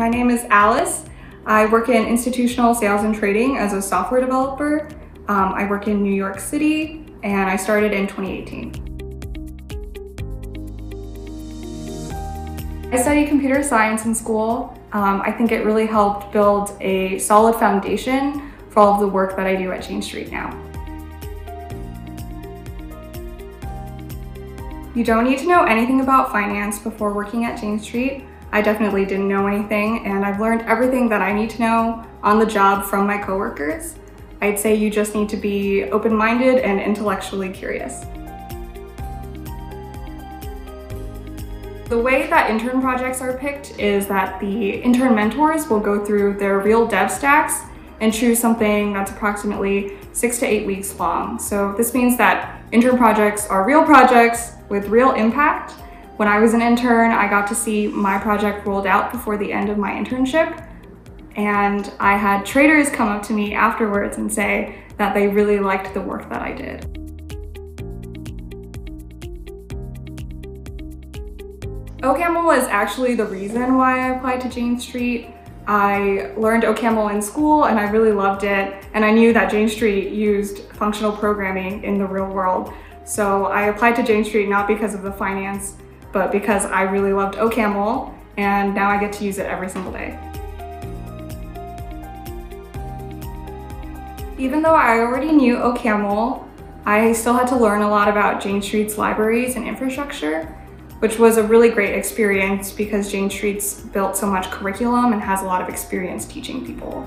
My name is Alice. I work in institutional sales and trading as a software developer. Um, I work in New York City and I started in 2018. I studied computer science in school. Um, I think it really helped build a solid foundation for all of the work that I do at Jane Street now. You don't need to know anything about finance before working at Jane Street. I definitely didn't know anything and I've learned everything that I need to know on the job from my coworkers. I'd say you just need to be open-minded and intellectually curious. The way that intern projects are picked is that the intern mentors will go through their real dev stacks and choose something that's approximately six to eight weeks long. So this means that intern projects are real projects with real impact when I was an intern, I got to see my project rolled out before the end of my internship. And I had traders come up to me afterwards and say that they really liked the work that I did. OCaml is actually the reason why I applied to Jane Street. I learned OCaml in school and I really loved it. And I knew that Jane Street used functional programming in the real world. So I applied to Jane Street not because of the finance, but because I really loved OCaml and now I get to use it every single day. Even though I already knew OCaml, I still had to learn a lot about Jane Street's libraries and infrastructure, which was a really great experience because Jane Street's built so much curriculum and has a lot of experience teaching people.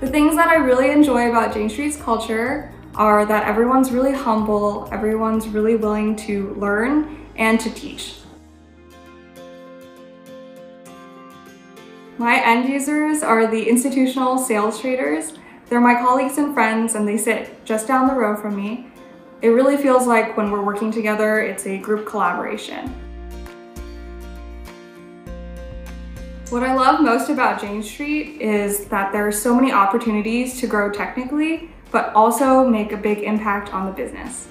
The things that I really enjoy about Jane Street's culture are that everyone's really humble, everyone's really willing to learn and to teach. My end users are the institutional sales traders. They're my colleagues and friends and they sit just down the row from me. It really feels like when we're working together, it's a group collaboration. What I love most about Jane Street is that there are so many opportunities to grow technically but also make a big impact on the business.